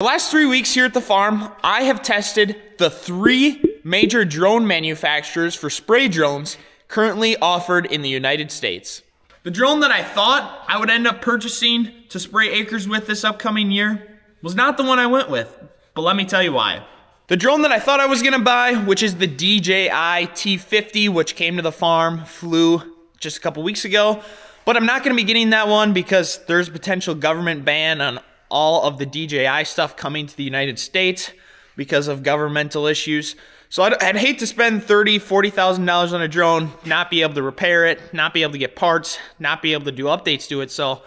The last three weeks here at the farm, I have tested the three major drone manufacturers for spray drones currently offered in the United States. The drone that I thought I would end up purchasing to spray acres with this upcoming year was not the one I went with, but let me tell you why. The drone that I thought I was gonna buy, which is the DJI T50, which came to the farm, flew just a couple weeks ago, but I'm not gonna be getting that one because there's potential government ban on all of the DJI stuff coming to the United States because of governmental issues. So I'd, I'd hate to spend $30,000, $40,000 on a drone, not be able to repair it, not be able to get parts, not be able to do updates to it. So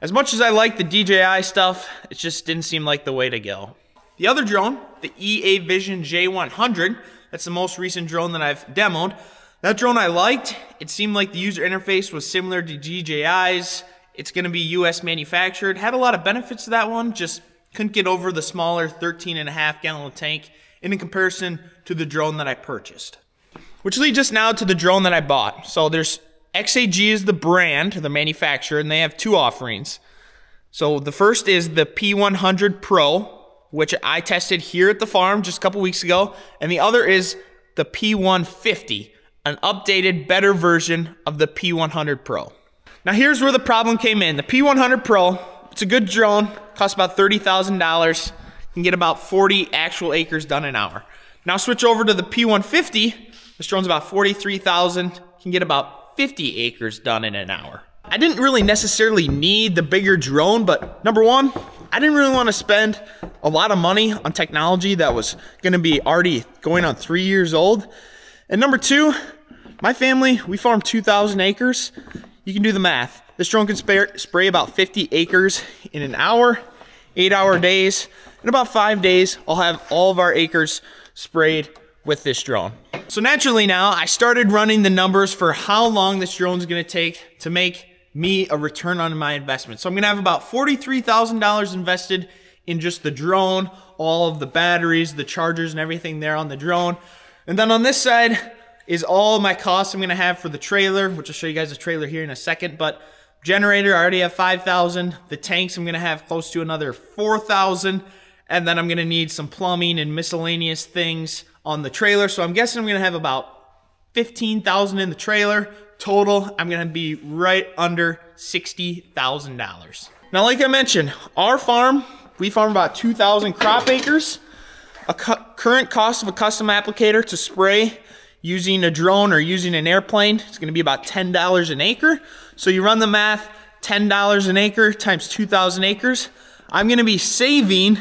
as much as I like the DJI stuff, it just didn't seem like the way to go. The other drone, the EAVision J100, that's the most recent drone that I've demoed. That drone I liked. It seemed like the user interface was similar to DJI's. It's going to be US manufactured. Had a lot of benefits to that one, just couldn't get over the smaller 13 and a half gallon tank in comparison to the drone that I purchased. Which leads us now to the drone that I bought. So there's XAG is the brand, the manufacturer, and they have two offerings. So the first is the P100 Pro, which I tested here at the farm just a couple weeks ago, and the other is the P150, an updated, better version of the P100 Pro. Now here's where the problem came in. The P100 Pro, it's a good drone, costs about $30,000, can get about 40 actual acres done an hour. Now switch over to the P150, this drone's about 43,000, can get about 50 acres done in an hour. I didn't really necessarily need the bigger drone, but number one, I didn't really want to spend a lot of money on technology that was going to be already going on three years old. And number two, my family, we farm 2,000 acres you can do the math. This drone can spray about 50 acres in an hour, eight hour days. In about five days, I'll have all of our acres sprayed with this drone. So naturally now, I started running the numbers for how long this drone is gonna take to make me a return on my investment. So I'm gonna have about $43,000 invested in just the drone, all of the batteries, the chargers and everything there on the drone. And then on this side, is all my costs I'm gonna have for the trailer, which I'll show you guys the trailer here in a second, but generator, I already have 5,000. The tanks, I'm gonna have close to another 4,000. And then I'm gonna need some plumbing and miscellaneous things on the trailer. So I'm guessing I'm gonna have about 15,000 in the trailer. Total, I'm gonna be right under $60,000. Now, like I mentioned, our farm, we farm about 2,000 crop acres. A current cost of a custom applicator to spray using a drone or using an airplane, it's gonna be about $10 an acre. So you run the math, $10 an acre times 2,000 acres. I'm gonna be saving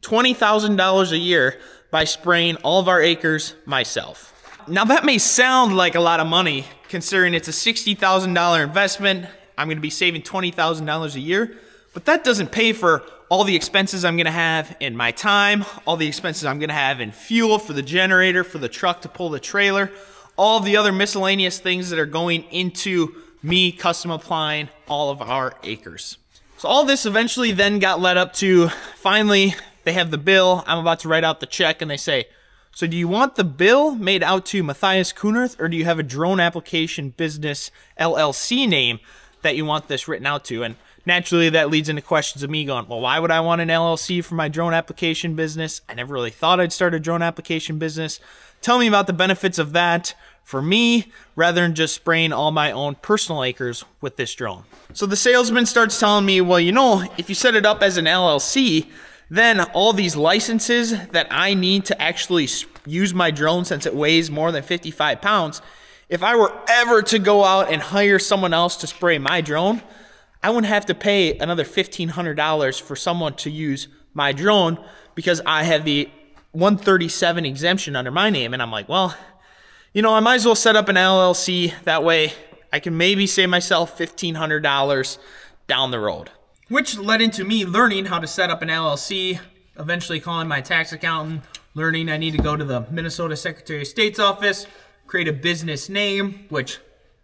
$20,000 a year by spraying all of our acres myself. Now that may sound like a lot of money considering it's a $60,000 investment. I'm gonna be saving $20,000 a year, but that doesn't pay for all the expenses I'm gonna have in my time, all the expenses I'm gonna have in fuel for the generator, for the truck to pull the trailer, all the other miscellaneous things that are going into me custom applying all of our acres. So all this eventually then got led up to finally they have the bill. I'm about to write out the check and they say, so do you want the bill made out to Matthias Kunerth or do you have a drone application business LLC name that you want this written out to? And naturally that leads into questions of me going, well, why would I want an LLC for my drone application business? I never really thought I'd start a drone application business. Tell me about the benefits of that for me rather than just spraying all my own personal acres with this drone. So the salesman starts telling me, well, you know, if you set it up as an LLC, then all these licenses that I need to actually use my drone since it weighs more than 55 pounds, if I were ever to go out and hire someone else to spray my drone, I wouldn't have to pay another $1,500 for someone to use my drone because I have the 137 exemption under my name. And I'm like, well, you know, I might as well set up an LLC. That way I can maybe save myself $1,500 down the road. Which led into me learning how to set up an LLC, eventually calling my tax accountant, learning I need to go to the Minnesota Secretary of State's office, create a business name, which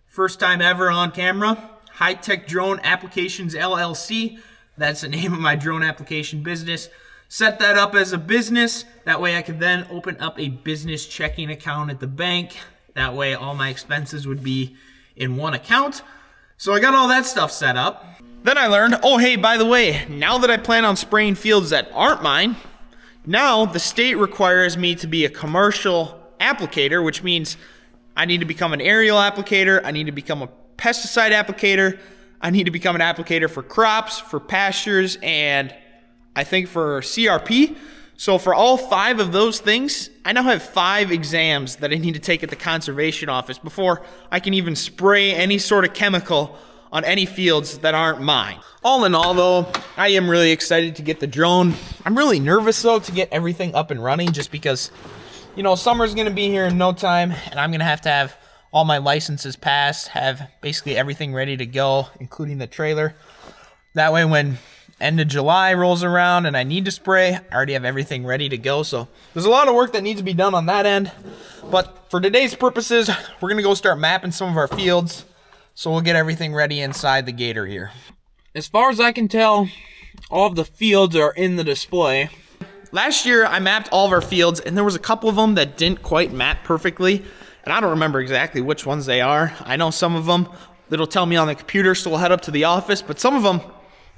first time ever on camera, HiTech Drone Applications LLC. That's the name of my drone application business. Set that up as a business. That way I could then open up a business checking account at the bank. That way all my expenses would be in one account. So I got all that stuff set up. Then I learned, oh hey, by the way, now that I plan on spraying fields that aren't mine, now the state requires me to be a commercial applicator, which means I need to become an aerial applicator, I need to become a pesticide applicator, I need to become an applicator for crops, for pastures, and I think for CRP. So for all five of those things, I now have five exams that I need to take at the conservation office before I can even spray any sort of chemical on any fields that aren't mine. All in all though, I am really excited to get the drone. I'm really nervous though to get everything up and running just because, you know, summer's gonna be here in no time and I'm gonna have to have all my licenses passed, have basically everything ready to go, including the trailer. That way when end of July rolls around and I need to spray, I already have everything ready to go. So there's a lot of work that needs to be done on that end. But for today's purposes, we're gonna go start mapping some of our fields. So we'll get everything ready inside the gator here. As far as I can tell, all of the fields are in the display. Last year, I mapped all of our fields, and there was a couple of them that didn't quite map perfectly, and I don't remember exactly which ones they are. I know some of them, it'll tell me on the computer, so we'll head up to the office, but some of them,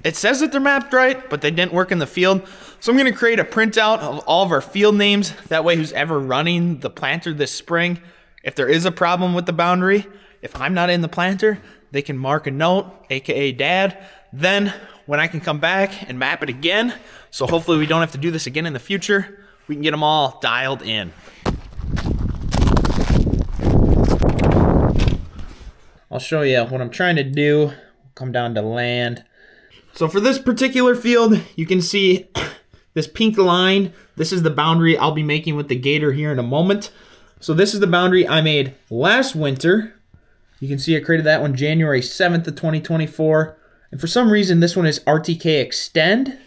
it says that they're mapped right, but they didn't work in the field. So I'm gonna create a printout of all of our field names. That way who's ever running the planter this spring, if there is a problem with the boundary, if I'm not in the planter, they can mark a note, aka dad. Then when I can come back and map it again, so hopefully we don't have to do this again in the future, we can get them all dialed in. I'll show you what I'm trying to do. Come down to land. So for this particular field, you can see this pink line. This is the boundary I'll be making with the gator here in a moment. So this is the boundary I made last winter you can see I created that one January 7th of 2024. And for some reason, this one is RTK Extend.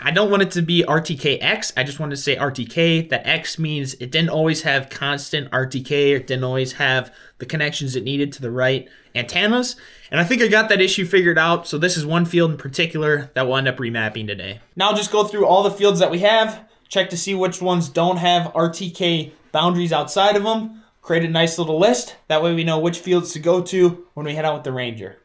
I don't want it to be RTKX. I just want to say RTK. That X means it didn't always have constant RTK. It didn't always have the connections it needed to the right antennas. And I think I got that issue figured out. So this is one field in particular that we'll end up remapping today. Now I'll just go through all the fields that we have, check to see which ones don't have RTK boundaries outside of them create a nice little list. That way we know which fields to go to when we head out with the Ranger.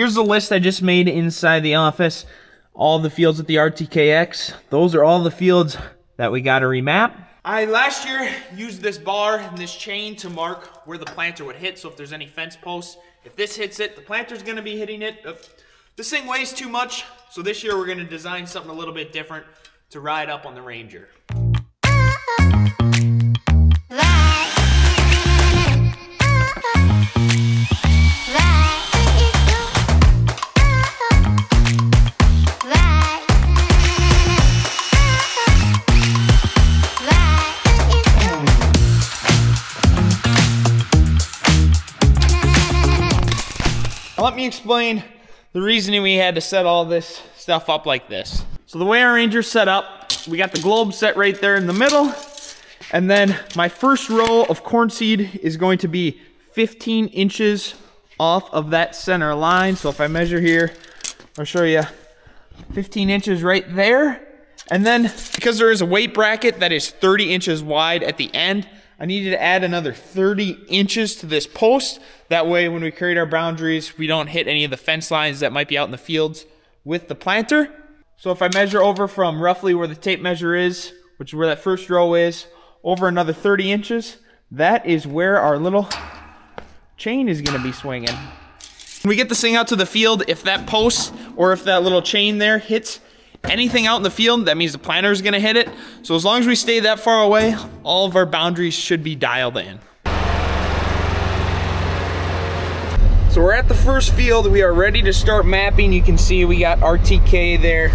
Here's the list I just made inside the office. All the fields at the RTKX. Those are all the fields that we got to remap. I last year used this bar and this chain to mark where the planter would hit. So if there's any fence posts, if this hits it, the planter's gonna be hitting it. This thing weighs too much. So this year we're gonna design something a little bit different to ride up on the Ranger. Me explain the reasoning we had to set all this stuff up like this. So the way our Ranger's set up, we got the globe set right there in the middle. And then my first row of corn seed is going to be 15 inches off of that center line. So if I measure here, I'll show you 15 inches right there. And then because there is a weight bracket that is 30 inches wide at the end, I needed to add another 30 inches to this post. That way when we create our boundaries, we don't hit any of the fence lines that might be out in the fields with the planter. So if I measure over from roughly where the tape measure is, which is where that first row is, over another 30 inches, that is where our little chain is gonna be swinging. When we get this thing out to the field, if that post or if that little chain there hits anything out in the field, that means the planter is gonna hit it. So as long as we stay that far away, all of our boundaries should be dialed in. So we're at the first field. We are ready to start mapping. You can see we got RTK there.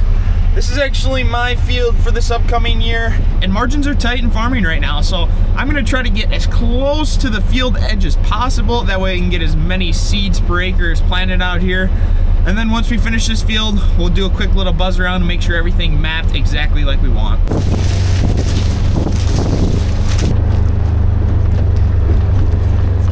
This is actually my field for this upcoming year. And margins are tight in farming right now. So I'm gonna try to get as close to the field edge as possible. That way I can get as many seeds per acre as planted out here. And then once we finish this field, we'll do a quick little buzz around and make sure everything mapped exactly like we want.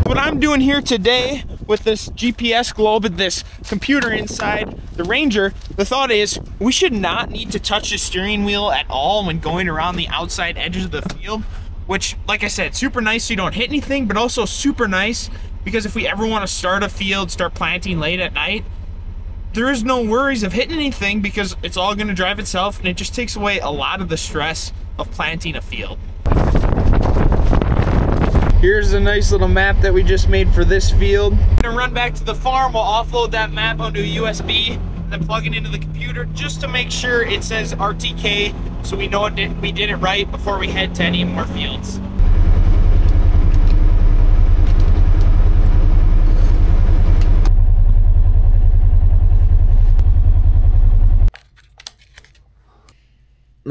What I'm doing here today with this GPS globe and this computer inside the Ranger, the thought is we should not need to touch the steering wheel at all when going around the outside edges of the field, which, like I said, super nice so you don't hit anything, but also super nice because if we ever want to start a field, start planting late at night, there is no worries of hitting anything because it's all going to drive itself and it just takes away a lot of the stress of planting a field. Here's a nice little map that we just made for this field. I'm gonna run back to the farm, we'll offload that map onto a USB, then plug it into the computer just to make sure it says RTK so we know it did, we did it right before we head to any more fields.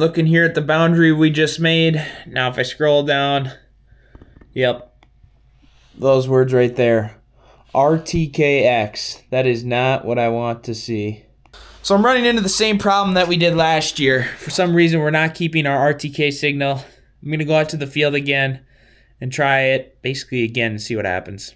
Looking here at the boundary we just made. Now if I scroll down, Yep. Those words right there. RTKX. That is not what I want to see. So I'm running into the same problem that we did last year. For some reason, we're not keeping our RTK signal. I'm going to go out to the field again and try it basically again and see what happens.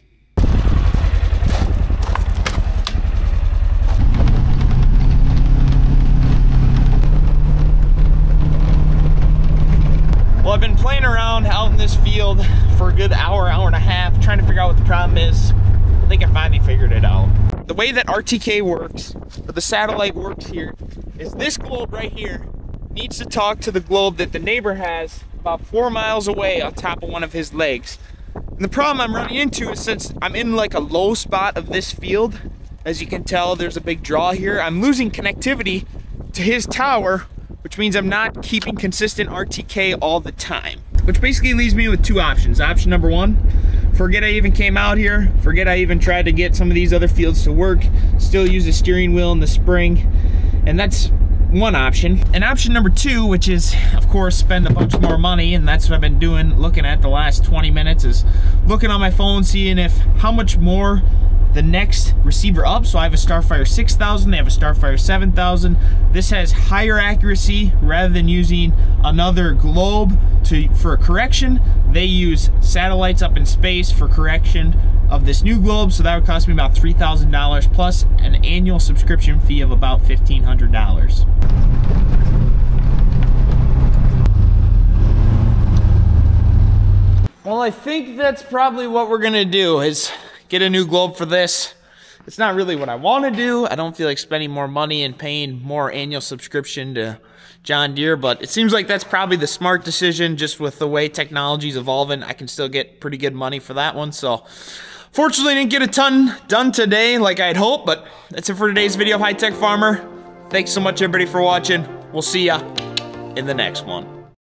Well, I've been playing around out in this field for a good hour, hour and a half, trying to figure out what the problem is. I think I finally figured it out. The way that RTK works, or the satellite works here, is this globe right here needs to talk to the globe that the neighbor has about four miles away on top of one of his legs. And the problem I'm running into is since I'm in like a low spot of this field, as you can tell, there's a big draw here. I'm losing connectivity to his tower which means I'm not keeping consistent RTK all the time. Which basically leaves me with two options. Option number one, forget I even came out here, forget I even tried to get some of these other fields to work, still use the steering wheel and the spring, and that's one option. And option number two, which is of course spend a bunch more money, and that's what I've been doing, looking at the last 20 minutes, is looking on my phone, seeing if how much more the next receiver up. So I have a Starfire 6000, they have a Starfire 7000. This has higher accuracy rather than using another globe to for a correction. They use satellites up in space for correction of this new globe. So that would cost me about $3,000 plus an annual subscription fee of about $1,500. Well, I think that's probably what we're gonna do is get a new globe for this. It's not really what I want to do. I don't feel like spending more money and paying more annual subscription to John Deere, but it seems like that's probably the smart decision just with the way technology is evolving. I can still get pretty good money for that one. So fortunately, didn't get a ton done today like I'd hoped, but that's it for today's video of HiTech Farmer. Thanks so much everybody for watching. We'll see ya in the next one.